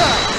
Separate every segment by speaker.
Speaker 1: Yeah.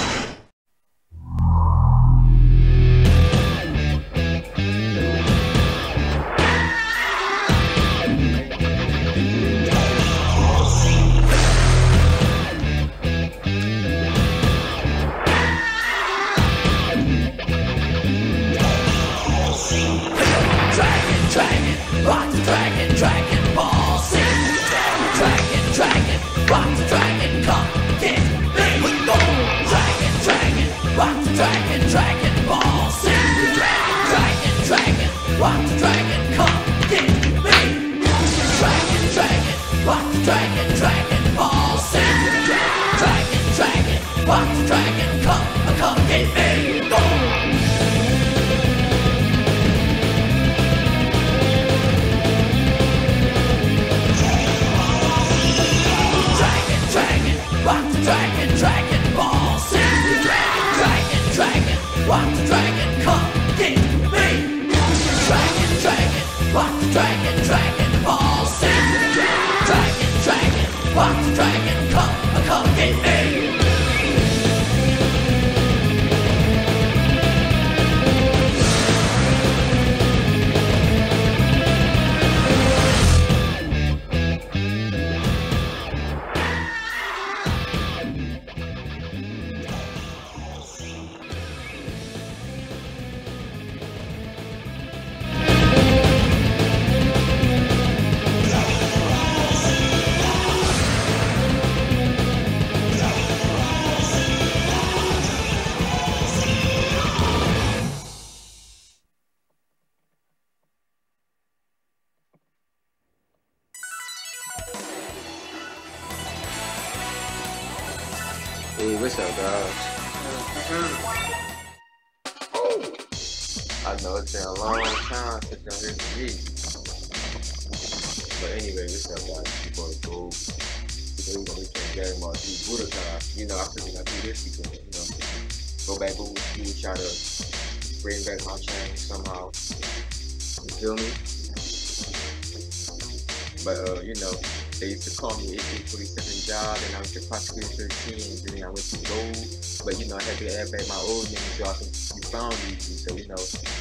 Speaker 1: To back my old name so I can be found easy. So you know,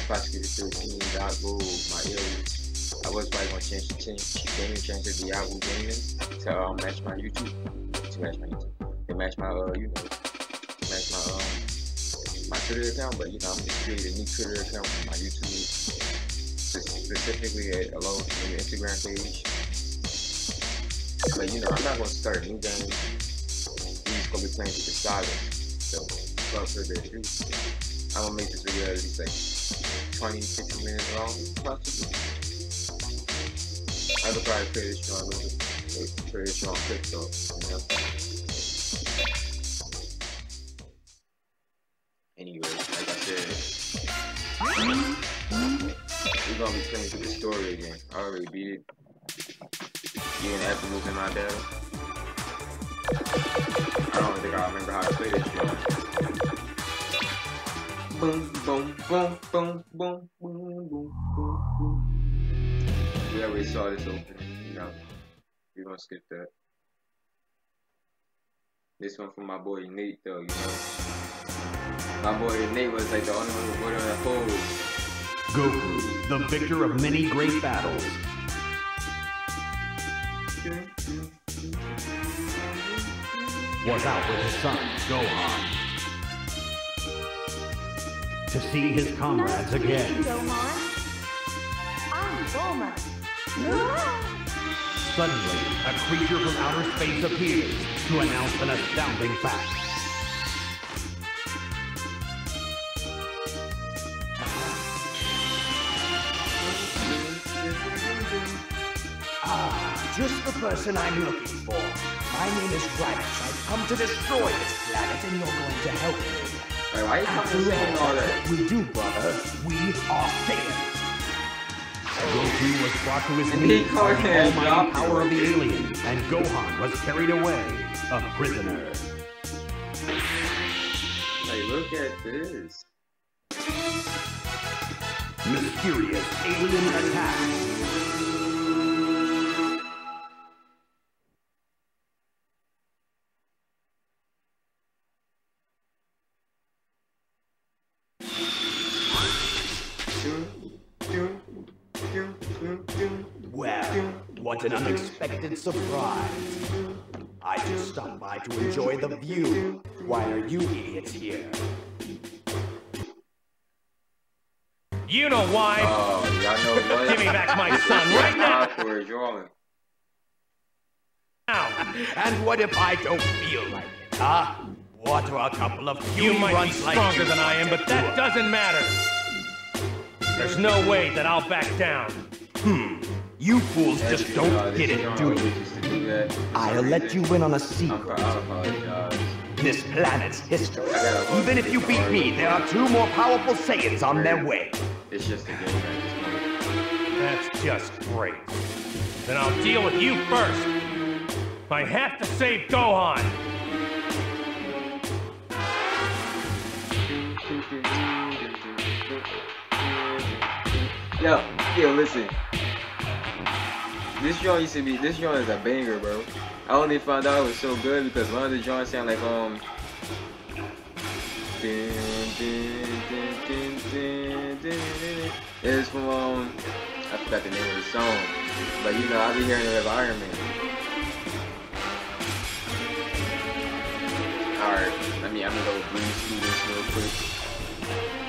Speaker 1: prosecutor 13 dot gold, my alias. I was probably gonna change the change, game, change the Diablo gaming to um, match my YouTube, to match my YouTube, to match my uh, you know, match my um, my Twitter account. But you know, I'm just creating a new Twitter account for my YouTube, specifically at along with Instagram page. But you know, I'm not gonna start new game. We're just gonna be playing with the saga. So without further ado, I'm gonna make this video at least like 20, 50 minutes long, possibly. I could probably create this strong create a strong clip though, you know. Anyway, like I said, we're gonna be playing through the story again. I already beat it. Apple was in my data. I don't think I remember how to play this game. Yeah. We saw this opening. No, we're gonna skip that. This one from my boy Nate, though, you know. My boy Nate was like the only one who put on that pose.
Speaker 2: Goku, the victor of many great battles. Was out with his son, Gohan. To see his comrades again.
Speaker 3: I'm
Speaker 2: Suddenly, a creature from outer space appears to announce an astounding fact.
Speaker 4: Ah, just the person I'm looking for. My name is Raditz. I've come to destroy this planet, and you're going to help me.
Speaker 1: Like, why you
Speaker 4: After
Speaker 1: coming all, that?
Speaker 4: we do, brother. We are Saiyans.
Speaker 2: Goku was brought to his knees by the almighty power of the aliens, and Gohan was carried away, a prisoner.
Speaker 1: Like, look at this.
Speaker 2: Mysterious alien attack. What an unexpected surprise. I just stopped by to enjoy the view. Why are you idiots here?
Speaker 5: You know why?
Speaker 1: Oh, y'all know what?
Speaker 5: Give me back my son right now.
Speaker 1: Awkward drawing.
Speaker 2: And what if I don't feel like it, huh? What are a couple of
Speaker 5: You
Speaker 2: puny
Speaker 5: might be
Speaker 2: runts like
Speaker 5: stronger than I am, but that doesn't matter. There's no way that I'll back down. Hmm.
Speaker 2: You fools just don't get it, do you?
Speaker 1: wishes to do that. For
Speaker 2: I'll let you in on a secret. This planet's history. Even if you beat me, there are two more powerful Saiyans on their way.
Speaker 1: It's just a game at this point.
Speaker 5: That's just great. Then I'll deal with you first. I have to save Gohan.
Speaker 1: Yo, yo, listen. This joint used to be. This joint is a banger, bro. I only found out it was so good because one of the joints sound like um. It's from um. I forgot the name of the song, but you know I be hearing it with Iron Man. All right, let me. I'm gonna go through this real quick.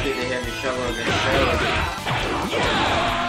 Speaker 1: To hear me shovel against shovel.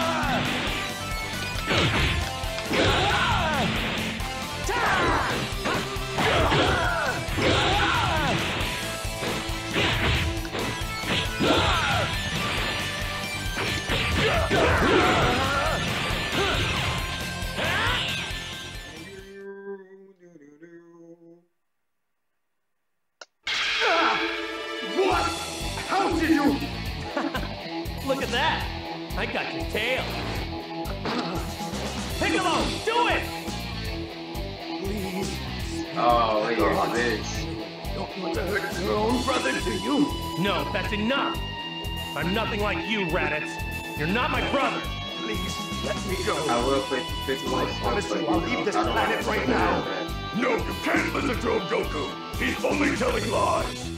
Speaker 2: Telling lies.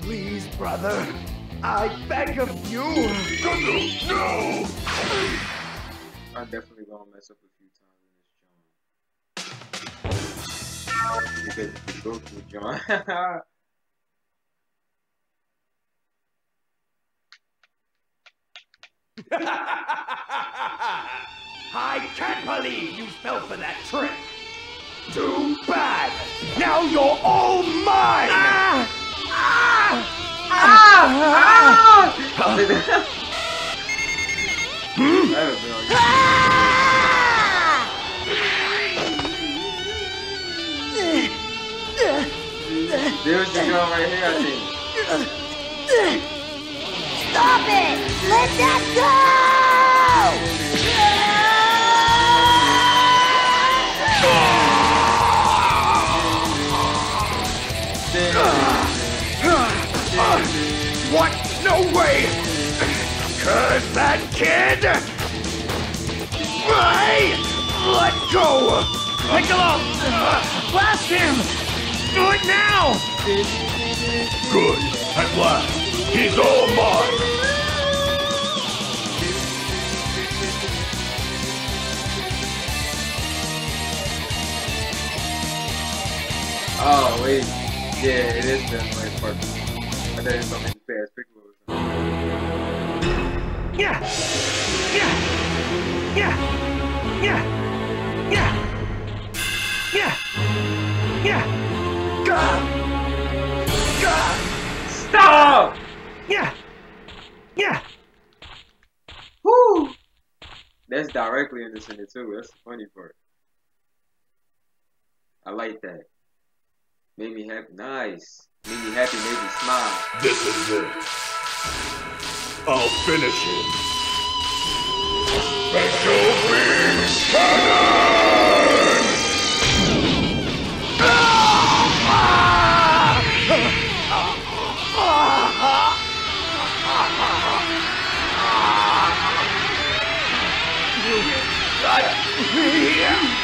Speaker 2: Please, brother. I beg of you. Goku, no!
Speaker 1: I'm definitely gonna mess up a few times in this John. Because the Goku John.
Speaker 2: I can't believe you fell for that trick. Too bad. Now you're
Speaker 1: That was real. There's the girl right here, I think.
Speaker 3: Stop it! Let that go!
Speaker 2: No way! Curse that kid! Hey! Let go!
Speaker 5: Piccolo! Blast him! Do it now!
Speaker 2: Good. At last. He's all mine.
Speaker 1: Oh, wait. Yeah, it is the right part. I thought
Speaker 5: Yeah! Yeah! Yeah! Yeah! Yeah! Yeah! Yeah!
Speaker 2: God! God!
Speaker 1: Stop!
Speaker 5: Yeah! Yeah!
Speaker 1: Woo! That's directly in the center too. That's the funny part. I like that. Made me happy. Nice. Made me happy. Made me smile.
Speaker 4: This is it. I'll finish him. Special Beam Cannon!
Speaker 1: You know, they're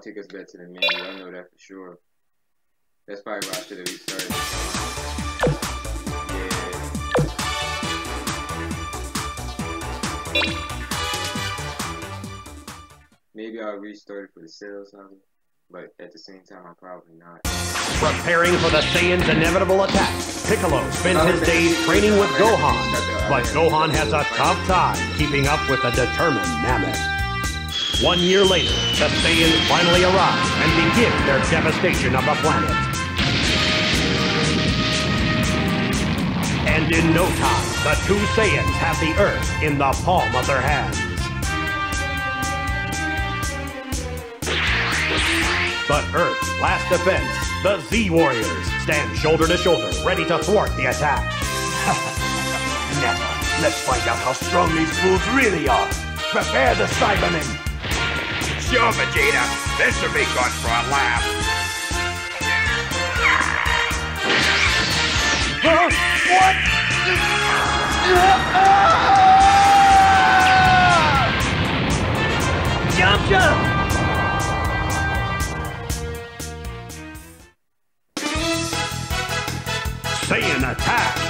Speaker 1: gonna take us back to the menu. I know that for sure. That's probably why I should have restarted. Yeah. Maybe I'll restart it for the sales of it, but at the same time, I'm probably not.
Speaker 2: Preparing for the Saiyan's inevitable attack, Piccolo spends his days training with Gohan, but Gohan has a tough time keeping up with the determined Namek. One year later, the Saiyans finally arrive and begin their devastation of the planet. And in no time, the two Saiyans have the Earth in the palm of their hands. But Earth's last defense, the Z Warriors, stand shoulder to shoulder, ready to thwart the attack.
Speaker 4: Never. Let's find out how strong these fools really are. Prepare the Saibamen.
Speaker 5: Sure, Vegeta. This should be good for a laugh. Huh? What?
Speaker 2: Jump, jump! Saiyan attack!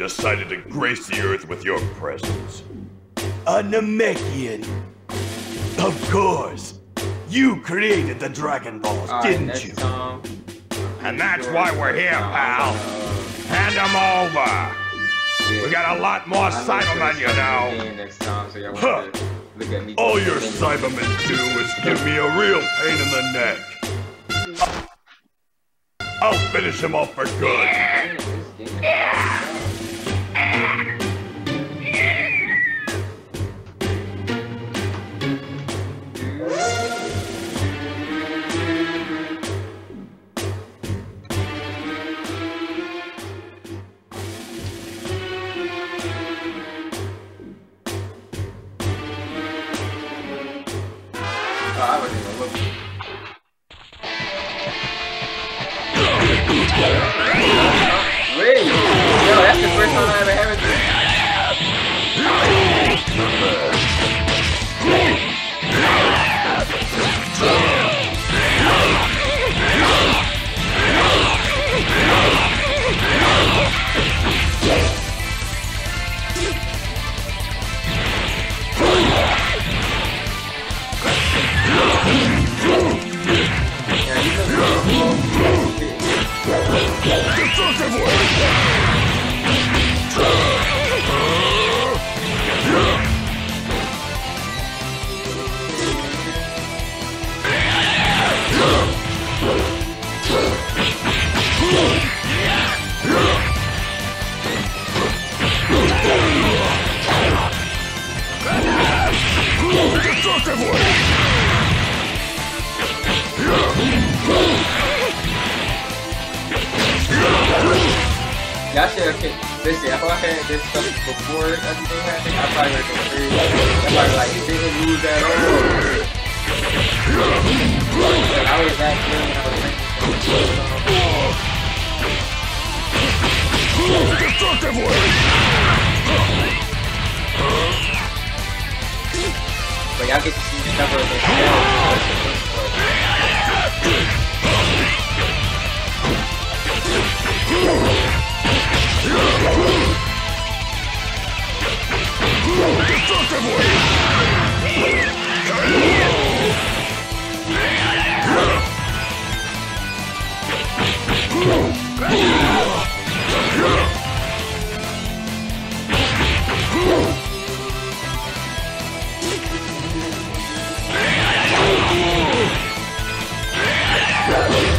Speaker 4: Decided to grace the Earth with your presence? A Namekian. Of course. You created the Dragon Balls,
Speaker 1: Alright,
Speaker 4: didn't you?
Speaker 1: time.
Speaker 5: And that's why we're here, pal. Hand them over. We got a lot more Saibamen, you know.
Speaker 1: Time, so y'all
Speaker 4: Huh.
Speaker 1: want to look at me.
Speaker 4: All your Saibamen do is give me a real pain in the neck. I'll finish him off for good.
Speaker 1: Oh, Y'all should have. Listen, if I had this stuff before everything happened, I probably would have been. I probably like, didn't lose at all. I was that good when I was like, I get to see several of those characters.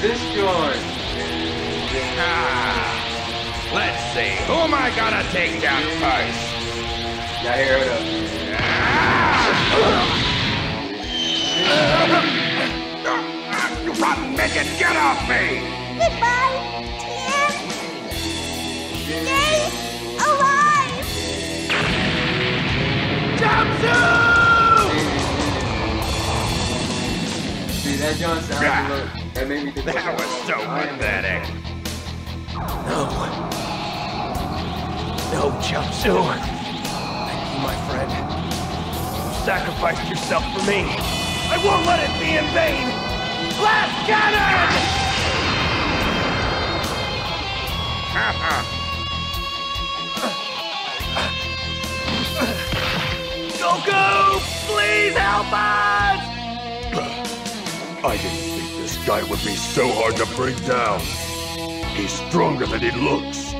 Speaker 1: this joint.
Speaker 6: Ah. Let's see. Who am I gonna take down first?
Speaker 1: Y'all hear it up.
Speaker 6: You rotten midget, get off me!
Speaker 3: Goodbye, Tien. Stay alive.
Speaker 1: See, that joint sounds
Speaker 6: Yeah.
Speaker 1: A little. That made me think.
Speaker 6: That was so
Speaker 1: I
Speaker 6: pathetic. No. No, Chiaotzu. Thank you, my friend. You sacrificed yourself for me. I won't let it be in vain. Blast cannon! Goku, please help us!
Speaker 4: I didn't think this guy would be so hard to bring down. He's stronger than he looks.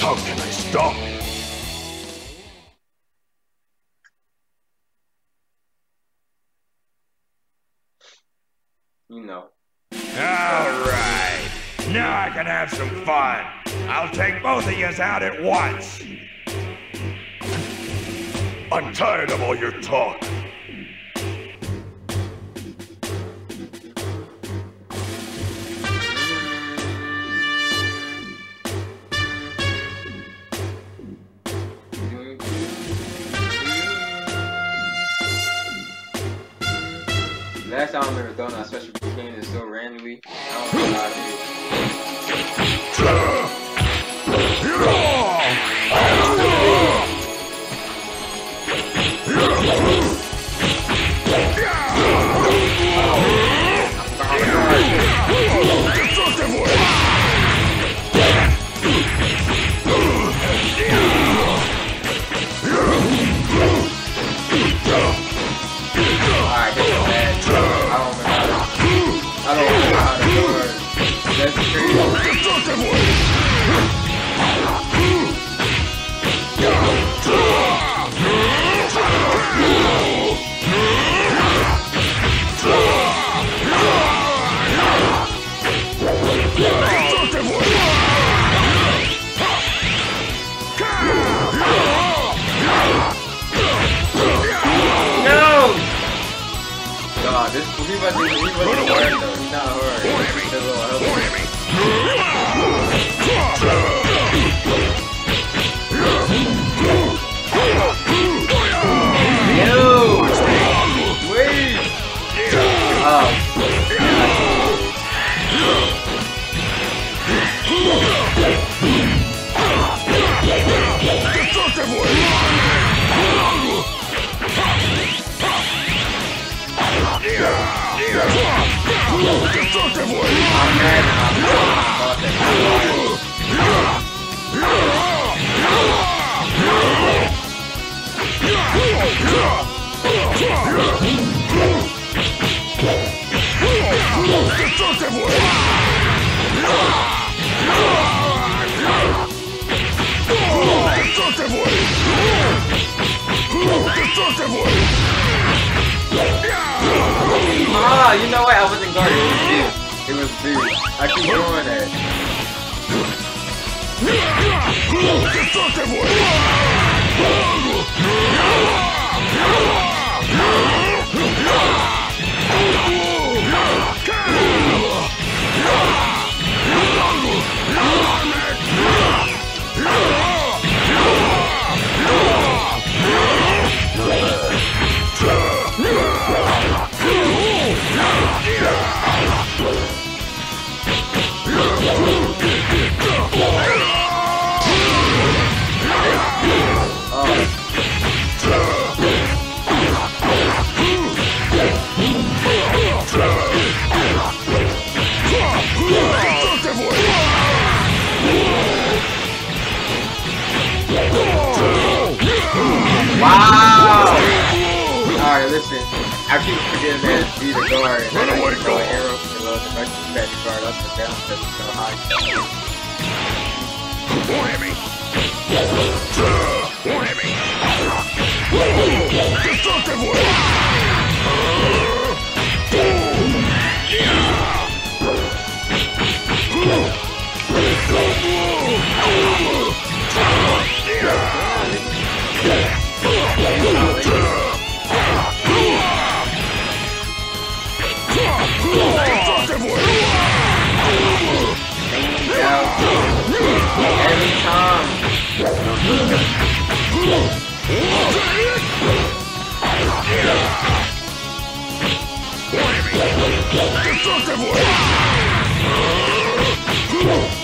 Speaker 4: How can I stop him?
Speaker 1: You know.
Speaker 6: All right. Now I can have some fun. I'll take both of yous out at once.
Speaker 4: I'm tired of all your talk.
Speaker 1: Last time this he wasn't he wasn't little I'm mad You know what? I wasn't guarding. It was B. It was B. I keep doing that. listen, Keep forgetting that be the guard.
Speaker 4: Run away,
Speaker 1: like to throw an
Speaker 4: guard.
Speaker 1: arrow for the I keep that guard up and down because it's so high.
Speaker 4: One me. One me. Destructive wave.
Speaker 1: Every time.
Speaker 4: Destructive wave.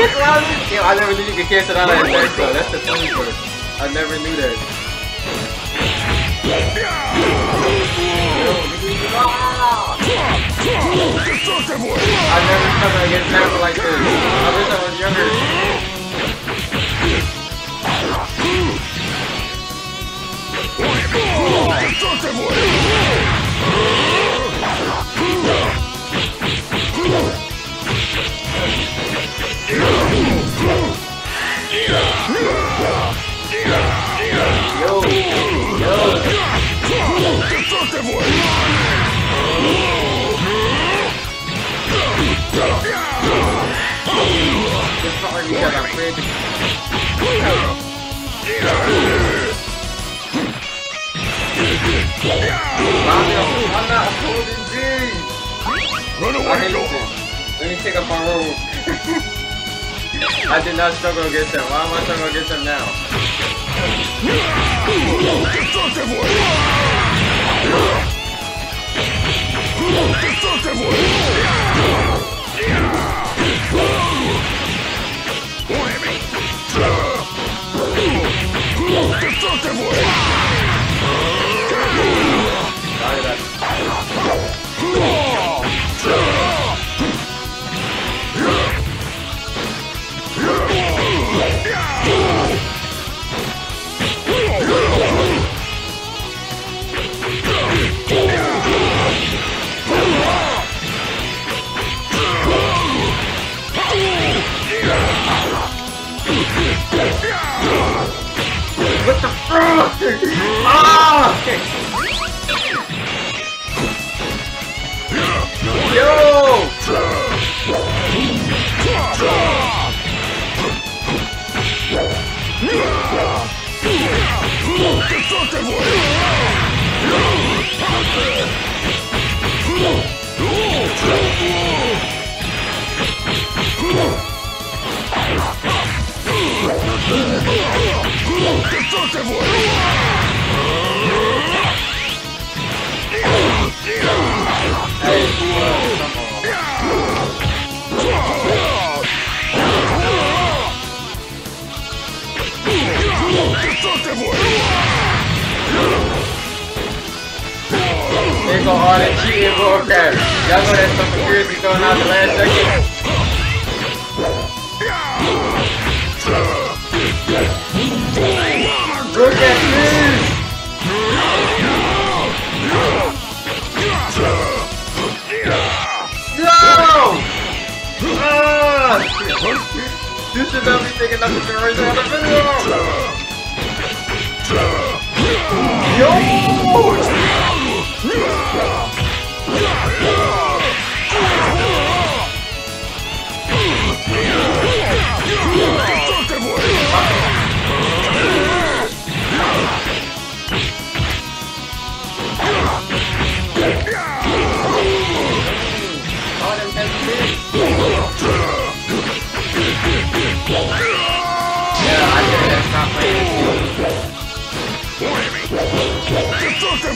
Speaker 1: Can cancel out? Yo, I never knew you could cancel out of that though. That's the funny part. I never knew that.
Speaker 4: Destructive.
Speaker 1: I never thought I'd get like this. I wish I was younger.
Speaker 4: Run
Speaker 1: I
Speaker 4: away,
Speaker 1: hate
Speaker 4: Gohan.
Speaker 1: this. Let me take up my role. I did not struggle against him. Why am I struggling against him now?
Speaker 4: Destructive wave. Destructive wave. Destructive wave.
Speaker 1: What the Yo!
Speaker 4: Destructive wave. Destructive wave.
Speaker 1: Hey, come on.
Speaker 4: Destructive wave.
Speaker 1: They go all that Look at this! No! Ah! You should not be taking nothing to right out of the video! Yo! Damn.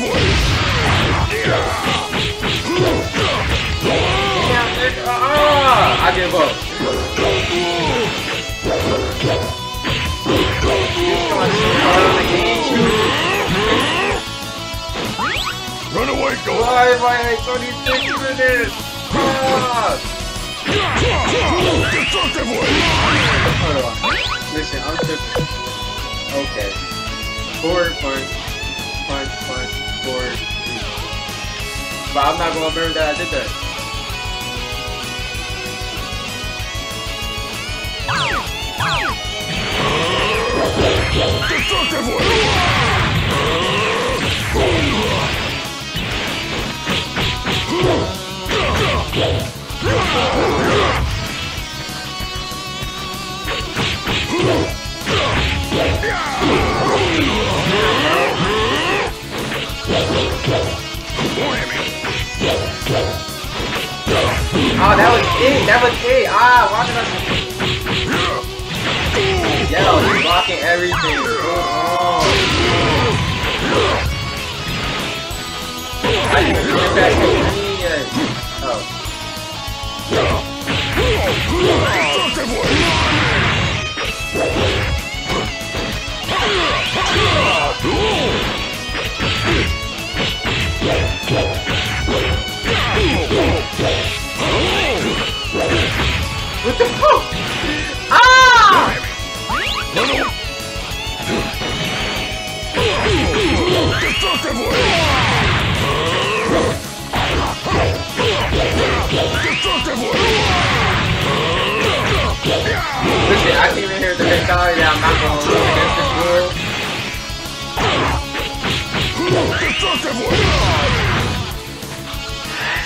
Speaker 1: Ah, I give up.
Speaker 4: Run away, Gohan!
Speaker 1: Why am I like 26 minutes? Ah. Hold on. Listen, I'm tripping. Okay. Forward punch, punch, But I'm not gonna remember that I did that. Oh, that was it. That was it. Ah, why did I? Yo, he's blocking everything. Oh. I didn't even get to me yet. Oh. What the fuck? Ah! Listen, I came in here to make sorry that I'm not gonna lose against this world.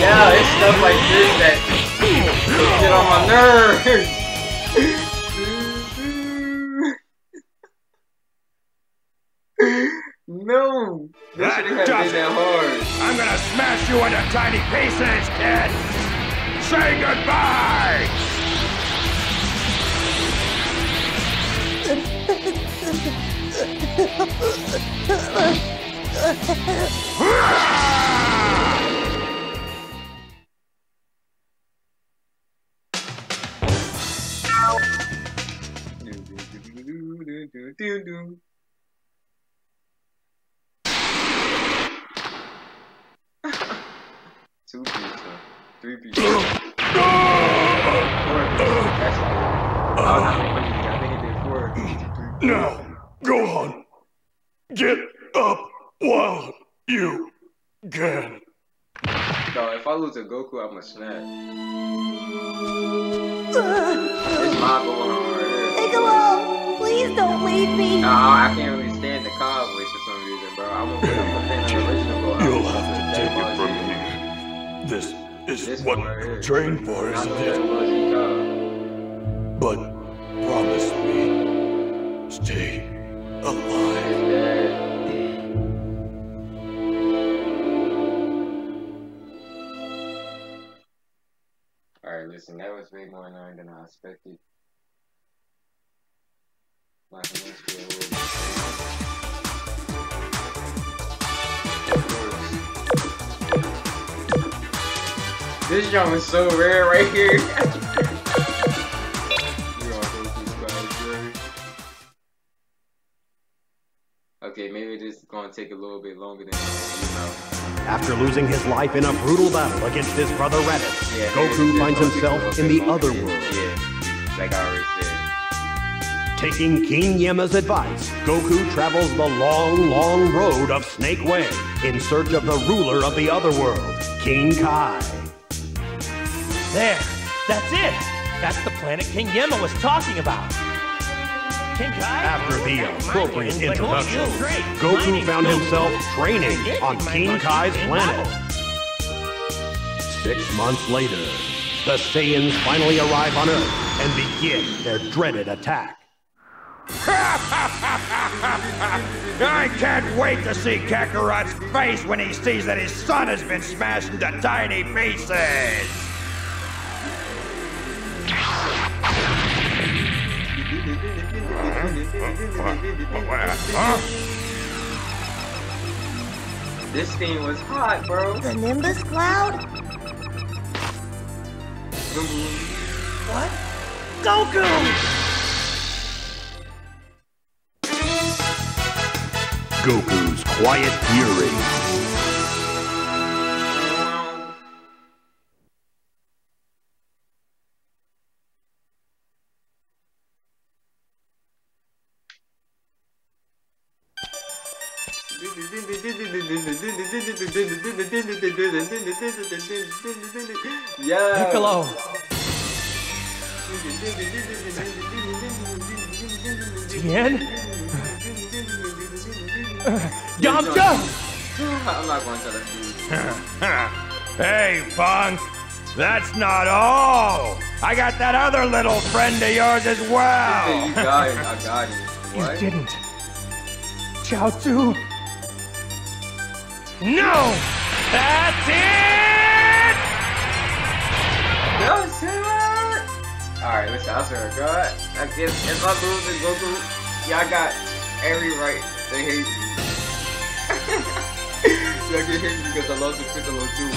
Speaker 1: Yeah, it's stuff like this that get on my nerves. no, this
Speaker 4: That
Speaker 1: shouldn't have been
Speaker 4: it.
Speaker 1: that hard.
Speaker 4: I'm gonna smash you into tiny pieces, kid! Say goodbye!
Speaker 1: Two pizza, three pizza, four pizza. That's good. I don't know how. I think it did four. Three,
Speaker 4: Now, Gohan, get up while you can.
Speaker 1: No, if I lose to Goku, I'ma snap. It's my going on right here.
Speaker 3: Piccolo, please don't leave me.
Speaker 1: No, I can't really stand the car voice for some reason, bro. I'm gonna put up a fan of the original Gohan.
Speaker 4: You'll have to take it from me. This is
Speaker 1: This
Speaker 4: what
Speaker 1: one right here.
Speaker 4: trained for, isn't it?
Speaker 1: was he called.
Speaker 4: But promise me, stay alive.
Speaker 1: Alright, listen, that was way more annoying than I expected. Like, it must be a little- This jump is so rare right here. You are Goku's Squad, Jerry. Okay, maybe this is gonna take a little bit longer than you know.
Speaker 2: After losing his life in a brutal battle against his brother Raditz,
Speaker 1: Yeah,
Speaker 2: Goku finds
Speaker 1: this is gonna
Speaker 2: himself in the other world.
Speaker 1: Yeah, like I already said.
Speaker 2: Taking King Yemma's advice, Goku travels the long, long road of Snake Way in search of the ruler of the other world, King Kai. There,
Speaker 5: That's it! That's the planet King Yemma was talking about. King Kai?
Speaker 2: After the appropriate introduction, Goku found himself training on King Kai's planet. Six months later, the Saiyans finally arrive on Earth and begin their dreaded attack.
Speaker 6: I can't wait to see Kakarot's face when he sees that his son has been smashed into tiny pieces! Huh?
Speaker 1: This thing was hot, bro.
Speaker 3: The Nimbus Cloud?
Speaker 5: What? Goku!
Speaker 2: Goku's Quiet Fury.
Speaker 1: Yeah.
Speaker 5: Piccolo! Tien? Yamcha?
Speaker 1: I'm not going to you.
Speaker 6: Hey, Punk! That's not all! I got that other little friend of yours as well!
Speaker 1: you got it. I got it.
Speaker 5: You didn't. Chao Chiaotzu? No! That's it!
Speaker 1: No, sir. Alright, listen, I swear to God, I guess if I lose to Goku, y'all got every right to hate me. Can hate me because I lost to Piccolo too.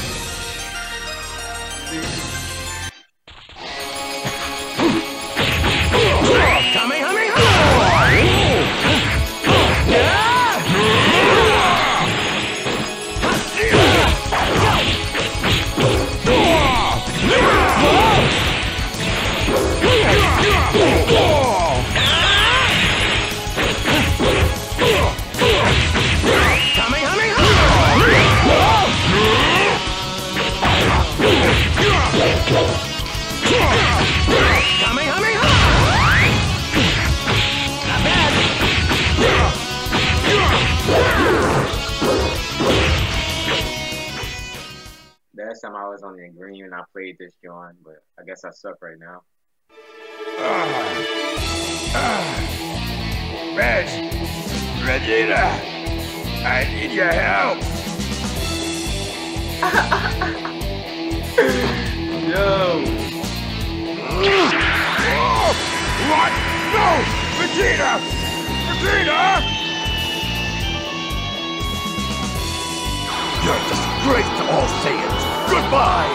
Speaker 1: And I played this John, but I guess I suck right now. Ah, ah.
Speaker 6: Reg! Vegeta! I need your help!
Speaker 1: Yo!
Speaker 6: What? No! Vegeta! Vegeta! You're a disgrace to all Saiyans! Goodbye!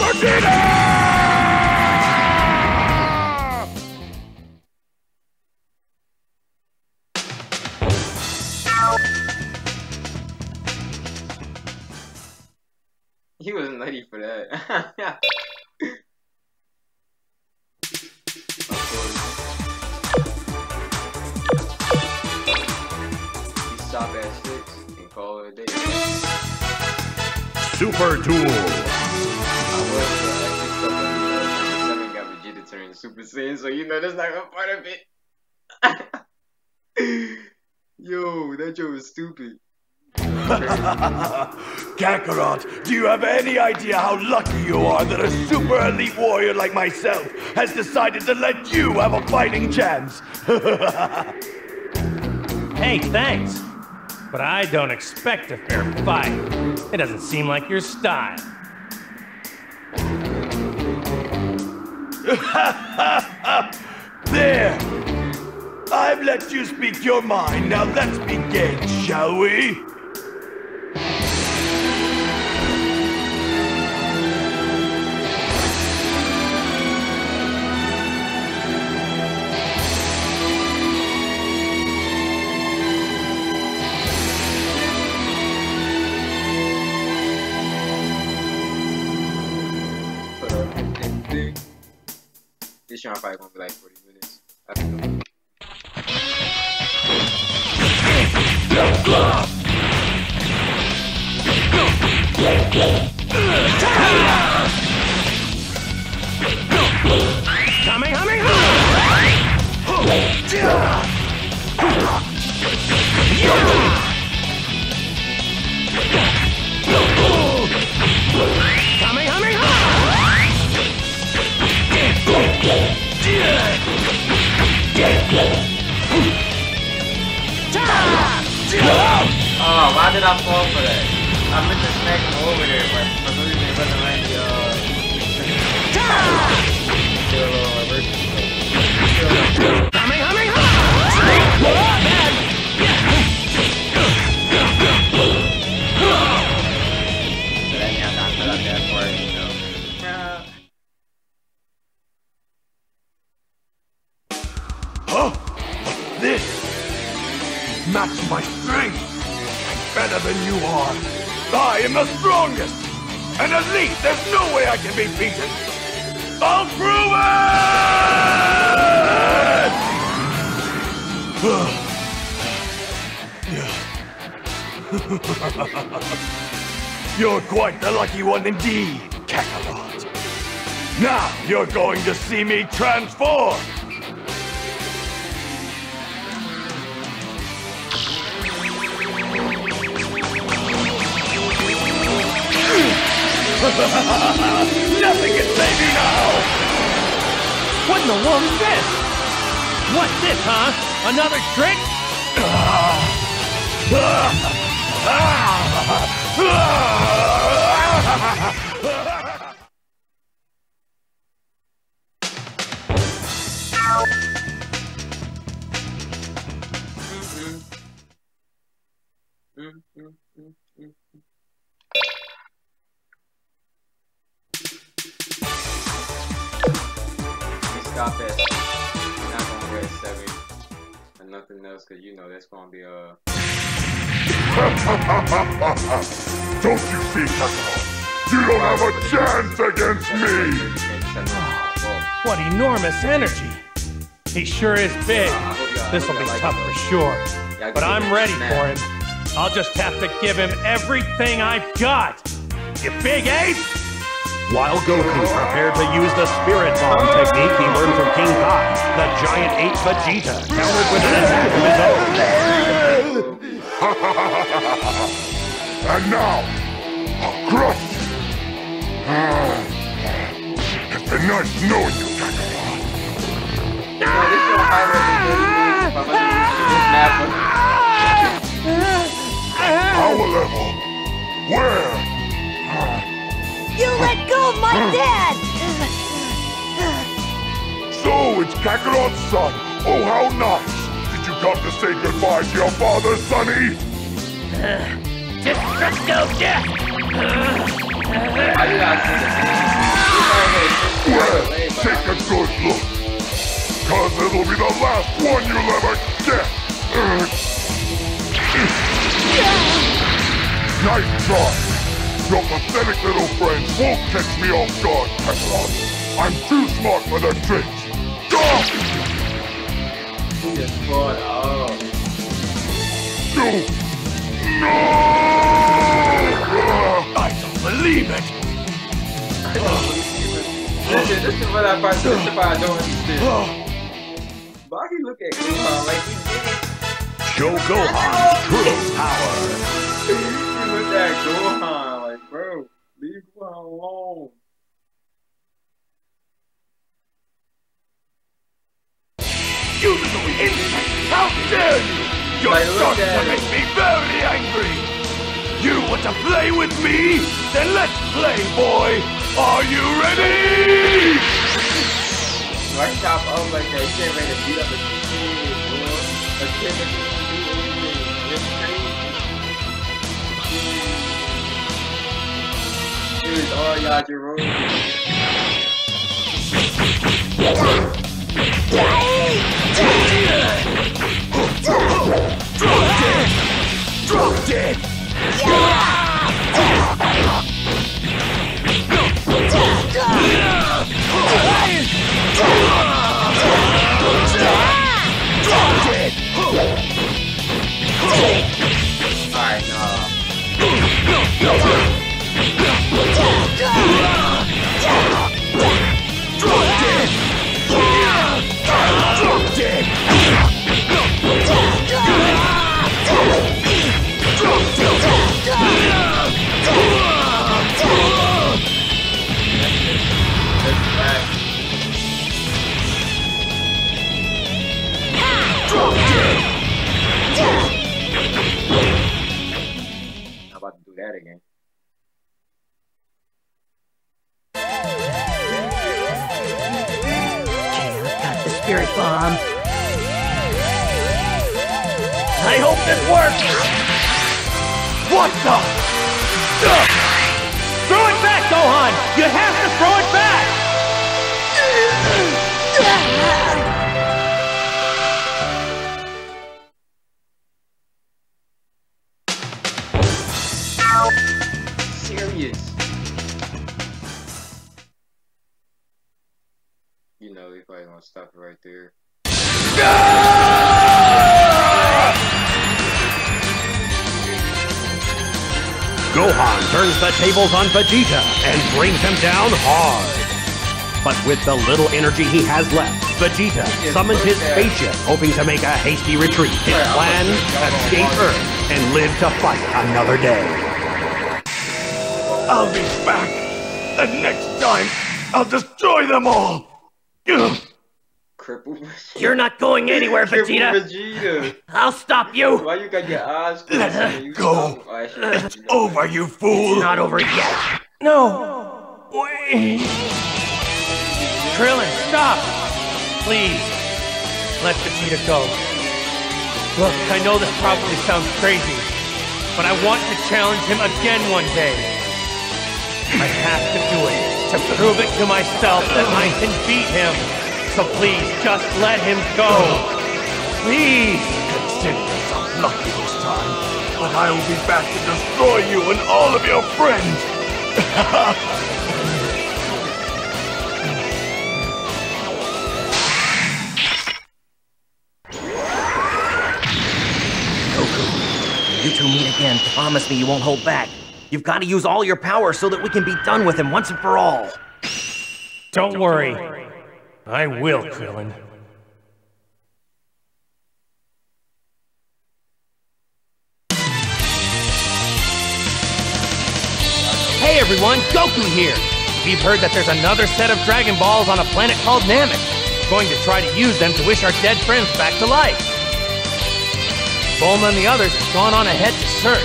Speaker 6: Vegeta!
Speaker 1: He wasn't ready for that. Vegeta turning Super Saiyan, so you know that's not a part of it. Yo, that joke was stupid.
Speaker 4: Kakarot, do you have any idea how lucky you are that a super elite warrior like myself has decided to let you have a fighting chance?
Speaker 5: Hey, thanks. But I don't expect a fair fight. It doesn't seem like your style.
Speaker 4: there! I've let you speak your mind, now let's begin, shall we?
Speaker 1: Patreon probably gonna be like 40 minutes. That's good. Kamehameha! Oh, why did I fall for that? I meant to smack him over there, but for some reason it wasn't letting me, uh... do a little reverse. So
Speaker 4: can be beaten! It! you're quite the lucky one indeed, Kakarot! Now you're going to see me transform! Nothing can save you now!
Speaker 2: What in the world is this? What's this, huh? Another trick?
Speaker 1: Mm, mm, mm, stop at I'm not gonna rest seven or nothing else because you know that's gonna be uh
Speaker 4: Don't you see, Kakarot? You don't have a chance against me!
Speaker 2: What enormous energy! He sure is big. This'll be tough for sure. But I'm ready for him. I'll just have to give him everything I've got. You big ape! While Goku prepared to use the Spirit Bomb technique he learned from King Kai, the giant ape Vegeta countered with an attack of his own.
Speaker 4: And now, I'll crush you! It's you,
Speaker 1: the.
Speaker 4: Power level. Where?
Speaker 3: You let go of my dad!
Speaker 4: So it's Kakarot's son. Oh, how nice. Did you come to say goodbye to your father, Sonny?
Speaker 1: Why you gotta see?
Speaker 4: Well, take a good look. Cause it'll be the last one you'll ever get. nice try. Your pathetic little friends won't catch me off guard, Kakarot. I'm too smart for their tricks. Stop!
Speaker 1: He just fought off.
Speaker 4: No! No! I don't believe it!
Speaker 1: This is, this is what I find, this is why I don't understand. Why he look at Gohan like he's big?
Speaker 2: Show Gohan true power.
Speaker 1: He look at Gohan like, bro, leave Gohan alone.
Speaker 4: You little insect! How dare you! You're
Speaker 1: Like, look
Speaker 4: to make me very angry! You want to play with me? Then let's play, boy! Are you ready?
Speaker 1: Why chop up oh, like that? He can't ready to beat up a kid, bro. A kid that doesn't do anything. It's crazy. Here's all Yajirobe.
Speaker 4: Drop dead!
Speaker 1: Alright,
Speaker 7: Gohan
Speaker 2: turns the tables on Vegeta and brings him down hard. But with the little energy he has left, Vegeta summons his spaceship, hoping to make a hasty retreat. His plan, escape Earth and live to fight another day.
Speaker 4: I'll be back. And next time, I'll destroy them all. Ugh.
Speaker 1: Cripple Vegeta.
Speaker 8: You're not going anywhere, Vegeta.
Speaker 1: Vegeta.
Speaker 8: I'll stop you.
Speaker 1: Why you got your eyes closed?
Speaker 4: Let
Speaker 1: you
Speaker 4: go.
Speaker 1: talk? Oh, actually, you know
Speaker 4: over, you fool.
Speaker 8: It's Not over yet.
Speaker 5: No! Wait! Krillin, stop! Please, let Vegeta go. Look, I know this probably sounds crazy, but I want to challenge him again one day. I have to do it to prove it to myself that I can beat him. So please, just let him go. Please!
Speaker 4: Consider yourself lucky this time, but I will be back to destroy you and all of your friends.
Speaker 8: Goku, you two meet again. Promise me you won't hold back. You've got to use all your power so that we can be done with him once and for all.
Speaker 5: Don't worry. I will, Krillin. Hey everyone, Goku here! We've heard that there's another set of Dragon Balls on a planet called Namek. We're Going to try to use them to wish our dead friends back to life. Bulma and the others have gone on ahead to search.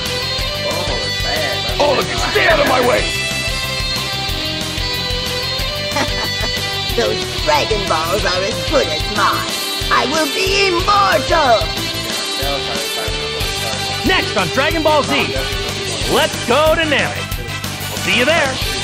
Speaker 1: Oh, it's bad.
Speaker 4: All of you, stay out of my way.
Speaker 3: Those Dragon Balls are as good as mine. I will be immortal!
Speaker 5: Next on Dragon Ball Z, let's go to Namek. We'll see you there.